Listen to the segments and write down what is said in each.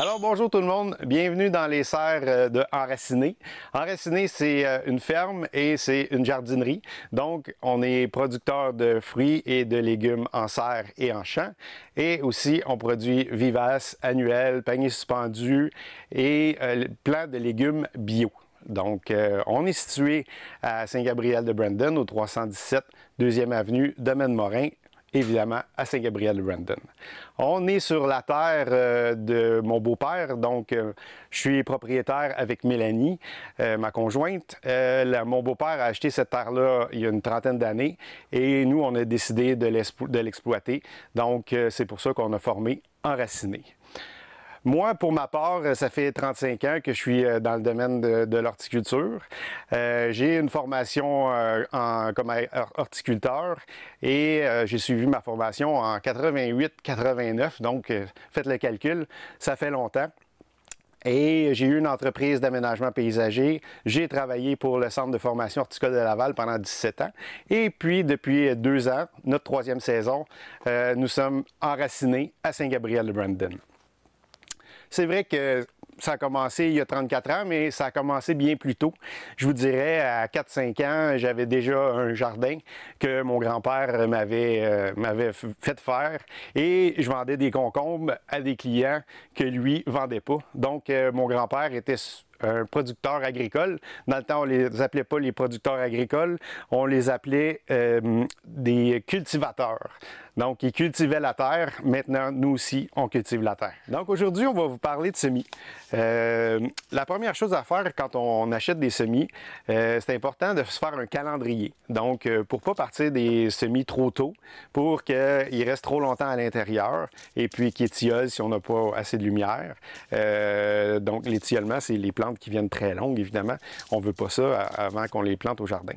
Alors bonjour tout le monde, bienvenue dans les serres euh, de Enraciné. Enraciné, c'est euh, une ferme et c'est une jardinerie. Donc, on est producteur de fruits et de légumes en serre et en champ. Et aussi, on produit vivaces, annuels, paniers suspendus et euh, plants de légumes bio. Donc, on est situé à Saint-Gabriel de Brandon, au 317 2e Avenue, Domaine Morin, évidemment à Saint-Gabriel-Brandon. On est sur la terre euh, de mon beau-père, donc euh, je suis propriétaire avec Mélanie, euh, ma conjointe. mon beau-père a acheté cette terre-là il y a une trentaine d'années et nous, on a décidé de l'exploiter. Donc, c'est pour ça qu'on a formé Enraciné. Moi, pour ma part, ça fait 35 ans que je suis euh, dans le domaine de, l'horticulture. Euh, j'ai une formation euh, en, comme horticulteur et j'ai suivi ma formation en 88-89, donc faites le calcul, ça fait longtemps. Et j'ai eu une entreprise d'aménagement paysager. J'ai travaillé pour le Centre de formation horticole de Laval pendant 17 ans. Et puis, depuis deux ans, notre troisième saison, nous sommes enracinés à Saint-Gabriel-de-Brandon. C'est vrai que ça a commencé il y a 34 ans, mais ça a commencé bien plus tôt. Je vous dirais, à 4-5 ans, j'avais déjà un jardin que mon grand-père m'avait euh, fait faire et je vendais des concombres à des clients que lui vendait pas. Donc, euh, mon grand-père était un producteur agricole. Dans le temps, on ne les appelait pas les producteurs agricoles, on les appelait euh, des cultivateurs. Donc, ils cultivaient la terre. Maintenant, nous aussi, on cultive la terre. Donc, aujourd'hui, on va vous parler de semis. Euh, la première chose à faire quand on achète des semis, euh, c'est important de se faire un calendrier. Donc, pour ne pas partir des semis trop tôt, pour qu'ils restent trop longtemps à l'intérieur et puis qu'ils étiolent si on n'a pas assez de lumière. donc, l'étiolement, c'est les plantes qui viennent très longues, évidemment. On ne veut pas ça avant qu'on les plante au jardin.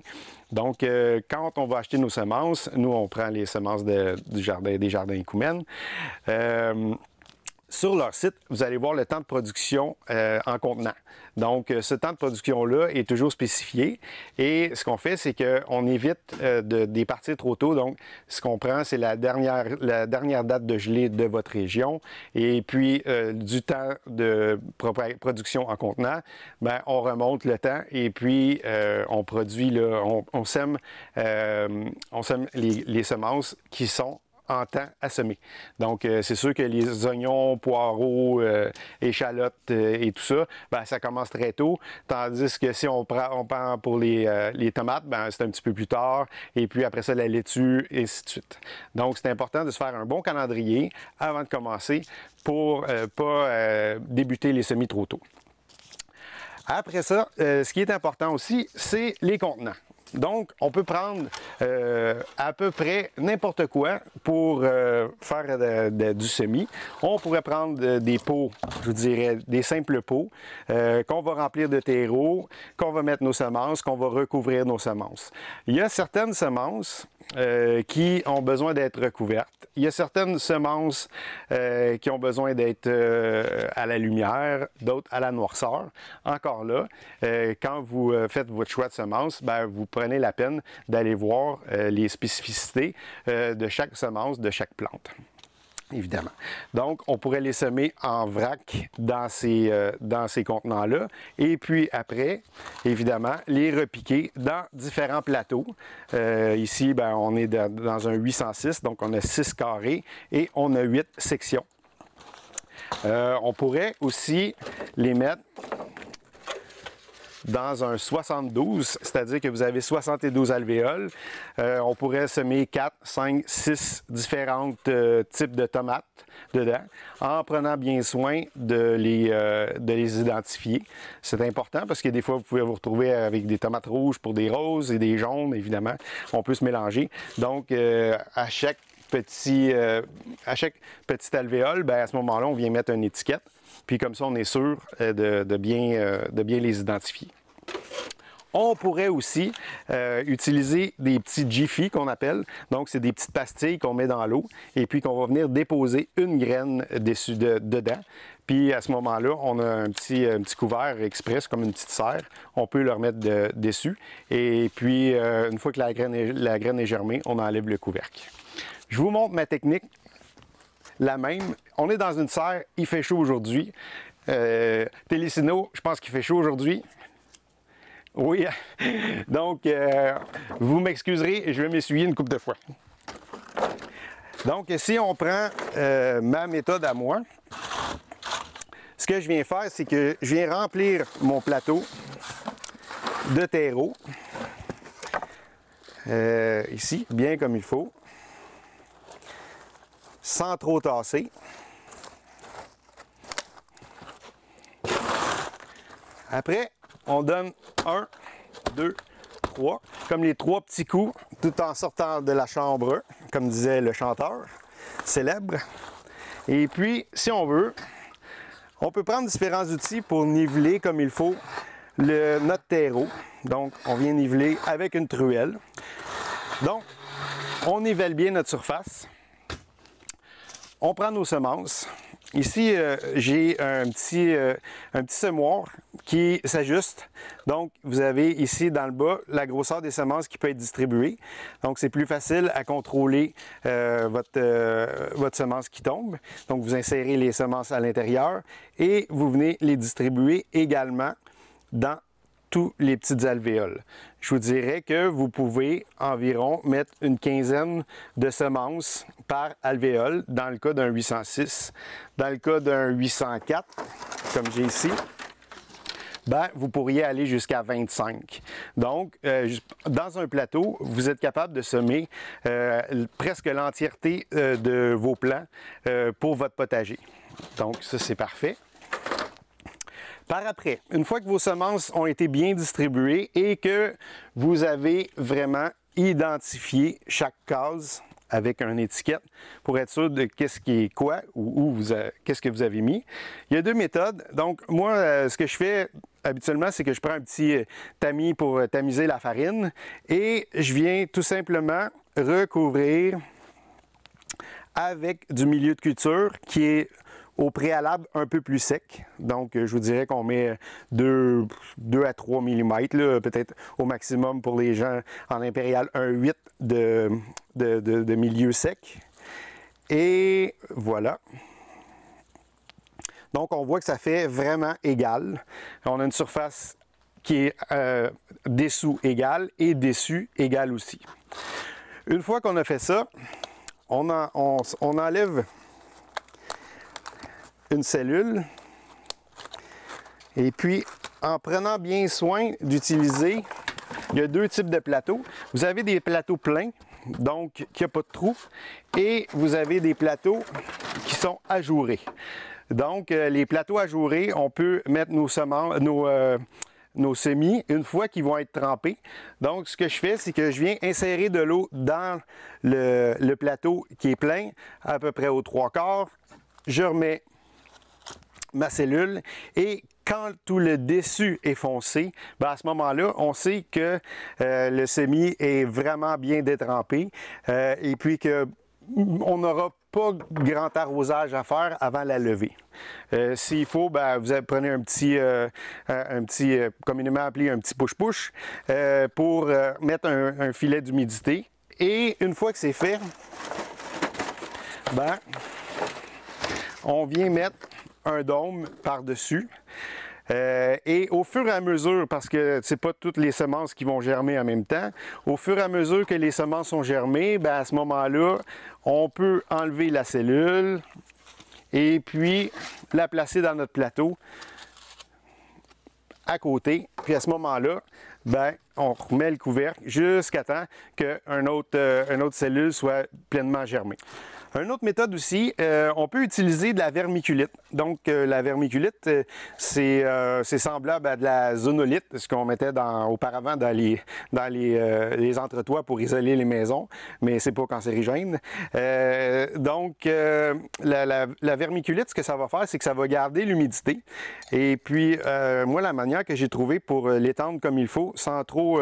Donc, quand on va acheter nos semences, nous, on prend les semences du jardin, des jardins écoumènes. Sur leur site, vous allez voir le temps de production euh, en contenant. Donc, euh, ce temps de production-là est toujours spécifié. Et ce qu'on fait, c'est qu'on évite euh, de, trop tôt. Donc, ce qu'on prend, c'est la dernière, la dernière date de gelée de votre région. Et puis, du temps de production en contenant, ben, on remonte le temps et puis on produit, là, on, sème, on sème les, les semences qui sont en temps à semer. Donc, euh, c'est sûr que les oignons, poireaux, euh, échalotes euh, et tout ça, ben, ça commence très tôt. Tandis que si on prend, on prend pour les, tomates, ben, c'est un petit peu plus tard. Et puis après ça, la laitue, et ainsi de suite. Donc, c'est important de se faire un bon calendrier avant de commencer pour ne pas débuter les semis trop tôt. Après ça, ce qui est important aussi, c'est les contenants. Donc, on peut prendre euh, à peu près n'importe quoi pour euh, faire du semis. On pourrait prendre des pots, je vous dirais, des simples pots euh, qu'on va remplir de terreau, qu'on va mettre nos semences, qu'on va recouvrir nos semences. Il y a certaines semences euh, qui ont besoin d'être recouvertes. Il y a certaines semences euh, qui ont besoin d'être euh, à la lumière, d'autres à la noirceur. Encore là, quand vous faites votre choix de semences, ben, vous la peine d'aller voir les spécificités de chaque semence, de chaque plante évidemment. Donc, on pourrait les semer en vrac dans ces, euh, ces contenants-là. Et puis après, évidemment, les repiquer dans différents plateaux. Euh, ici, ben, on est dans un 806, donc on a 6 carrés et on a 8 sections. Euh, on pourrait aussi les mettre dans un 72, c'est-à-dire que vous avez 72 alvéoles. Euh, on pourrait semer 4, 5, 6 différents euh, types de tomates dedans en prenant bien soin de les, euh, de les identifier. C'est important parce que des fois, vous pouvez vous retrouver avec des tomates rouges pour des roses et des jaunes, évidemment. On peut se mélanger. Donc, à chaque petit, à chaque petit alvéole, ben, à ce moment-là, on vient mettre une étiquette. Puis comme ça, on est sûr euh, de, bien, euh, de bien les identifier. On pourrait aussi euh, utiliser des petits Jiffy qu'on appelle. Donc, c'est des petites pastilles qu'on met dans l'eau et puis qu'on va venir déposer une graine dessus, dedans. Puis à ce moment-là, on a un petit, petit couvert express comme une petite serre. On peut le remettre dessus. Et puis, une fois que la graine, la graine est germée, on enlève le couvercle. Je vous montre ma technique la même. On est dans une serre, il fait chaud aujourd'hui. Euh, je pense qu'il fait chaud aujourd'hui. Oui, donc euh, vous m'excuserez, je vais m'essuyer une coupe de fois. Donc, si on prend euh, ma méthode à moi, ce que je viens faire, c'est que je viens remplir mon plateau de terreau. Euh, ici, bien comme il faut, sans trop tasser. Après, on donne un, deux, trois, comme les trois petits coups, tout en sortant de la chambre, comme disait le chanteur célèbre. Et puis, si on veut, on peut prendre différents outils pour niveler comme il faut notre terreau. Donc, on vient niveler avec une truelle. Donc, on nivelle bien notre surface. On prend nos semences. Ici, euh, j'ai un petit, euh, un petit semoir qui s'ajuste. Donc, vous avez ici dans le bas la grosseur des semences qui peut être distribuée. Donc, c'est plus facile à contrôler euh, votre, votre semence qui tombe. Donc, vous insérez les semences à l'intérieur et vous venez les distribuer également dans tous les petites alvéoles. Je vous dirais que vous pouvez environ mettre une quinzaine de semences par alvéole dans le cas d'un 806. Dans le cas d'un 804, comme j'ai ici, ben, vous pourriez aller jusqu'à 25. Donc, euh, dans un plateau, vous êtes capable de semer euh, presque l'entièreté euh, de vos plants pour votre potager. Donc, ça, c'est parfait. Par après, une fois que vos semences ont été bien distribuées et que vous avez vraiment identifié chaque case avec une étiquette pour être sûr de qu'est-ce qui est quoi ou où qu'est-ce que vous avez mis. Il y a deux méthodes. Donc, moi, euh, ce que je fais habituellement, c'est que je prends un petit euh, tamis pour euh, tamiser la farine et je viens tout simplement recouvrir avec du milieu de culture qui est au préalable un peu plus sec. Donc, je vous dirais qu'on met 2, 2 à 3 mm, peut-être au maximum pour les gens en impérial, un 8 de, de, milieu sec. Et voilà. Donc, on voit que ça fait vraiment égal. On a une surface qui est euh, dessous égale et dessus égale aussi. Une fois qu'on a fait ça, on enlève une cellule. Et puis, en prenant bien soin d'utiliser, il y a deux types de plateaux. Vous avez des plateaux pleins, donc qui a pas de trou, et vous avez des plateaux qui sont ajourés. Donc, euh, les plateaux ajourés, on peut mettre nos semences, euh, nos semis une fois qu'ils vont être trempés. Donc, ce que je fais, c'est que je viens insérer de l'eau dans le, le, plateau qui est plein, à peu près aux trois quarts. Je remets ma cellule et quand tout le dessus est foncé, ben à ce moment-là, on sait que euh, le semis est vraiment bien détrempé euh, et puis que on n'aura pas grand arrosage à faire avant la levée. Euh, s'il faut, ben, vous prenez un petit, un petit communément appelé un petit push-push pour mettre un, filet d'humidité. Et une fois que c'est fait, ben, on vient mettre un dôme par-dessus. Euh, et au fur et à mesure, parce que c'est pas toutes les semences qui vont germer en même temps, au fur et à mesure que les semences sont germées, ben à ce moment-là, on peut enlever la cellule et puis la placer dans notre plateau à côté. Puis à ce moment-là, ben, on remet le couvercle jusqu'à temps qu'une euh, autre cellule soit pleinement germée. Une autre méthode aussi, euh, on peut utiliser de la vermiculite. Donc, euh, la vermiculite, euh, c'est semblable à de la zonolite, ce qu'on mettait dans, auparavant dans les, dans les, entretoits pour isoler les maisons, mais c'est pas cancérigène. donc, la, la, vermiculite, ce que ça va faire, c'est que ça va garder l'humidité. Et puis, moi, la manière que j'ai trouvé pour l'étendre comme il faut, sans trop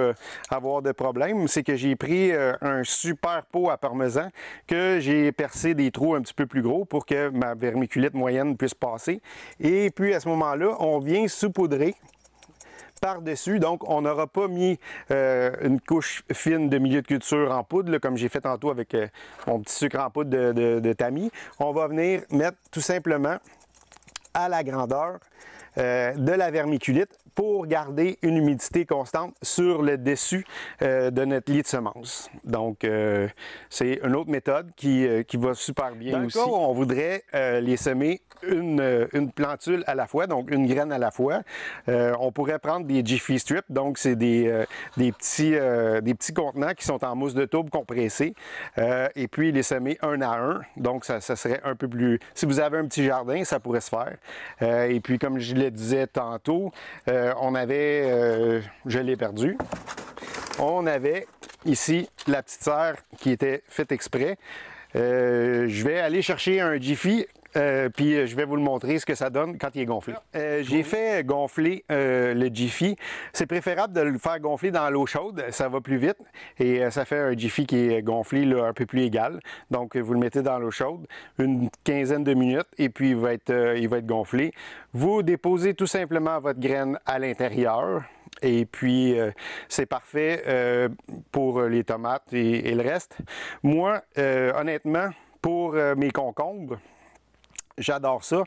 avoir de problème, c'est que j'ai pris un super pot à parmesan que j'ai percé des trous un petit peu plus gros pour que ma vermiculite moyenne puisse passer. Et puis à ce moment-là, on vient saupoudrer par-dessus. Donc, on n'aura pas mis euh, une couche fine de milieu de culture en poudre, comme j'ai fait tantôt avec euh, mon petit sucre en poudre de, de, tamis. On va venir mettre tout simplement à la grandeur euh, de la vermiculite pour garder une humidité constante sur le dessus euh, de notre lit de semences. Donc, euh, c'est une autre méthode qui, qui va super bien aussi. on voudrait les semer une, une, plantule à la fois, donc une graine à la fois. on pourrait prendre des Jiffy Strip, donc c'est des, des, petits, des petits contenants qui sont en mousse de tourbe compressée, et puis les semer un à un. Donc, ça, ça, serait un peu plus... Si vous avez un petit jardin, ça pourrait se faire. et puis, comme je le disais tantôt, euh, on avait, euh, je l'ai perdu, on avait ici la petite serre qui était faite exprès. Euh, je vais aller chercher un Jiffy euh, puis euh, je vais vous le montrer ce que ça donne quand il est gonflé. Euh, j'ai fait gonfler le Jiffy. C'est préférable de le faire gonfler dans l'eau chaude, ça va plus vite et ça fait un Jiffy qui est gonflé un peu plus égal. Donc vous le mettez dans l'eau chaude une quinzaine de minutes et puis il va être, il va être gonflé. Vous déposez tout simplement votre graine à l'intérieur. Et puis, c'est parfait pour les tomates et, et, le reste. Moi, honnêtement, pour mes concombres, J'adore ça,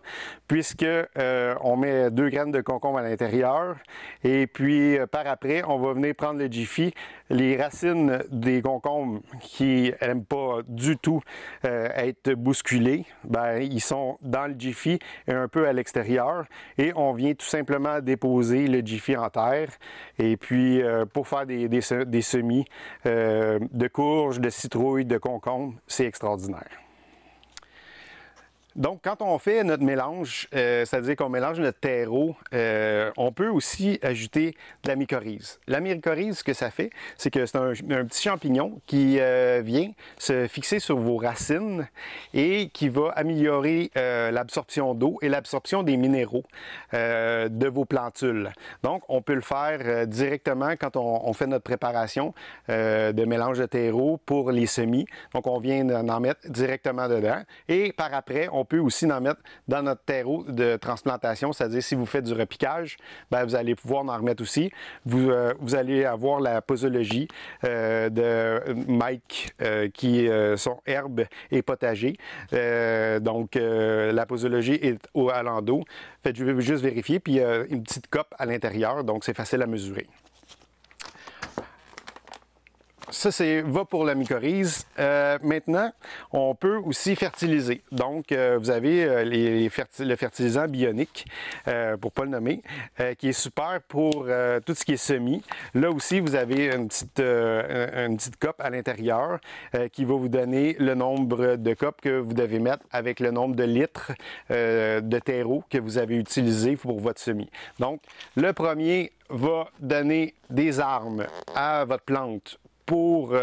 puisque euh, on met deux graines de concombre à l'intérieur et puis euh, par après, on va venir prendre le Jiffy. Les racines des concombres qui n'aiment pas du tout euh, être bousculées, ben, ils sont dans le Jiffy et un peu à l'extérieur et on vient tout simplement déposer le Jiffy en terre et puis pour faire des, des semis de courges, de citrouilles, de concombres, c'est extraordinaire. Donc, quand on fait notre mélange, euh, c'est-à-dire qu'on mélange notre terreau, euh, on peut aussi ajouter de la mycorhize. La mycorhize, ce que ça fait, c'est que c'est un, petit champignon qui euh, vient se fixer sur vos racines et qui va améliorer l'absorption d'eau et l'absorption des minéraux de vos plantules. Donc, on peut le faire directement quand on, fait notre préparation de mélange de terreau pour les semis. Donc, on vient d'en mettre directement dedans et par après, on on peut aussi en mettre dans notre terreau de transplantation, c'est-à-dire si vous faites du repiquage, ben, vous allez pouvoir en remettre aussi. Vous, euh, vous allez avoir la posologie euh, de Mike euh, qui sont herbes et potagers. donc, la posologie est au, à l'endos. Faites juste vérifier, puis une petite cope à l'intérieur, donc c'est facile à mesurer. Ça, c'est va pour la mycorhize. Euh, maintenant, on peut aussi fertiliser. Donc, euh, vous avez euh, le fertilisant bionique, pour pas le nommer, qui est super pour tout ce qui est semis. Là aussi, vous avez une petite, une petite cope à l'intérieur qui va vous donner le nombre de copes que vous devez mettre avec le nombre de litres de terreau que vous avez utilisé pour votre semis. Donc, le premier va donner des armes à votre plante pour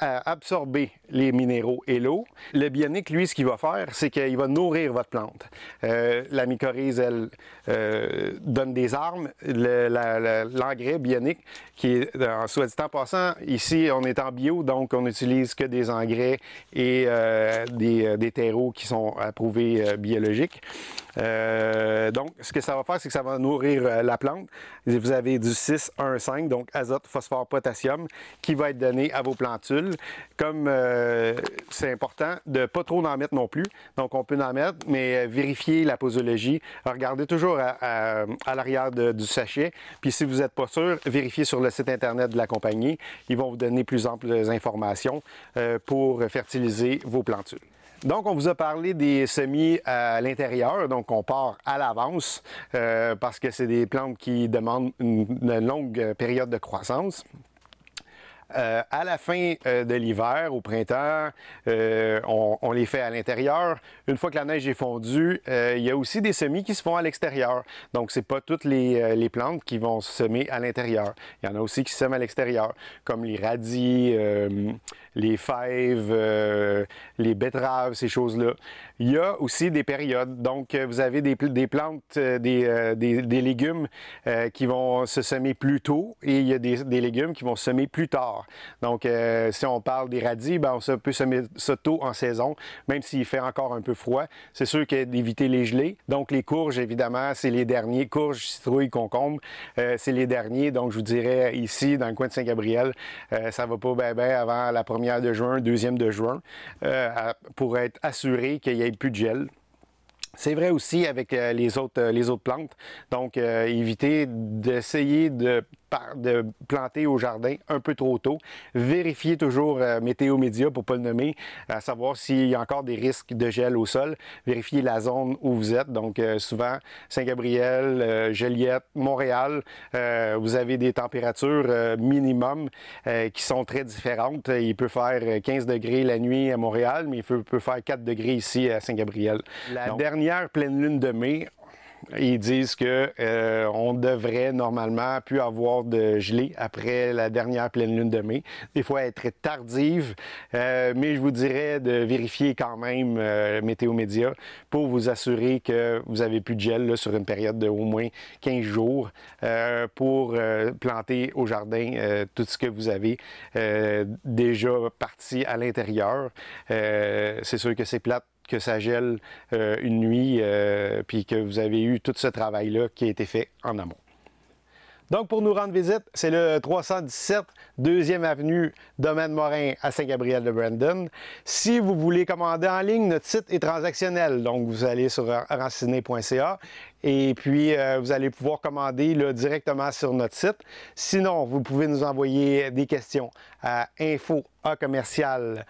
euh, absorber les minéraux et l'eau. Le bionique, lui, ce qu'il va faire, c'est qu'il va nourrir votre plante. Euh, la mycorhize, elle, euh, donne des armes. L'engrais bionique, qui est, en soit dit passant, ici, on est en bio, donc on n'utilise que des engrais et des, terreaux qui sont approuvés biologiques. Ce que ça va faire, c'est que ça va nourrir euh, la plante. Vous avez du 6, 1, 5, donc azote, phosphore, potassium, qui va être donné à vos plantules. Comme euh, c'est important de pas trop en mettre non plus, donc on peut en mettre, mais vérifier la posologie. Regardez toujours à, l'arrière du sachet. Puis si vous n'êtes pas sûr, vérifiez sur le site Internet de la compagnie. Ils vont vous donner plus amples informations pour fertiliser vos plantules. Donc, on vous a parlé des semis à l'intérieur. Donc, on part à l'avance euh, parce que c'est des plantes qui demandent une longue période de croissance. Euh, à la fin euh, de l'hiver, au printemps, euh, on, les fait à l'intérieur. Une fois que la neige est fondue, il y a aussi des semis qui se font à l'extérieur. Donc, c'est pas toutes les, plantes qui vont se semer à l'intérieur. Il y en a aussi qui se sèment à l'extérieur, comme les radis, les fèves, les betteraves, ces choses-là. Il y a aussi des périodes. Donc, vous avez des, plantes, des, légumes qui vont se semer plus tôt et il y a des légumes qui vont se semer plus tard. Donc, euh, si on parle des radis, ben, on peut se mettre ça tôt en saison, même s'il fait encore un peu froid. C'est sûr que d'éviter les gelées. Donc, les courges, évidemment, c'est les derniers. Courges, citrouilles, concombres, euh, c'est les derniers. Donc, je vous dirais ici, dans le coin de Saint-Gabriel, euh, ça va pas bien avant la première de juin, deuxième de juin, pour être assuré qu'il n'y ait plus de gel. C'est vrai aussi avec les, autres, les autres plantes. Donc, éviter d'essayer de de planter au jardin un peu trop tôt. Vérifiez toujours euh, Météo Média pour ne pas le nommer, à savoir s'il y a encore des risques de gel au sol. Vérifiez la zone où vous êtes. Donc, euh, souvent, Saint-Gabriel, euh, Joliette, Montréal, vous avez des températures minimum qui sont très différentes. Il peut faire 15 degrés la nuit à Montréal, mais il peut, peut faire 4 degrés ici à Saint-Gabriel. La dernière pleine lune de mai, ils disent que euh, on devrait normalement plus avoir de gelée après la dernière pleine lune de mai. Des fois, elle est très tardive, euh, mais je vous dirais de vérifier quand même euh, Météo Média pour vous assurer que vous avez plus de gel sur une période de au moins 15 jours pour planter au jardin tout ce que vous avez déjà parti à l'intérieur. c'est sûr que c'est plate que ça gèle euh, une nuit, euh, puis que vous avez eu tout ce travail-là qui a été fait en amont. Donc, pour nous rendre visite, c'est le 317 2e avenue Domaine Morin à Saint-Gabriel-de-Brandon. Si vous voulez commander en ligne, notre site est transactionnel. Donc, vous allez sur ranciné.ca et puis euh, vous allez pouvoir commander directement sur notre site. Sinon, vous pouvez nous envoyer des questions à info commercial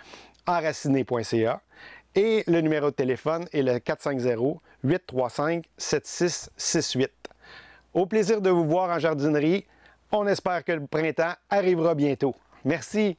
enraciné.ca et le numéro de téléphone est le 450-835-7668. Au plaisir de vous voir en jardinerie. On espère que le printemps arrivera bientôt. Merci.